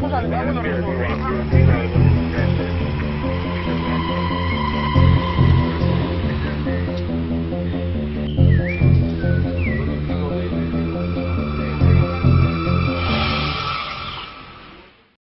不，不能，不能。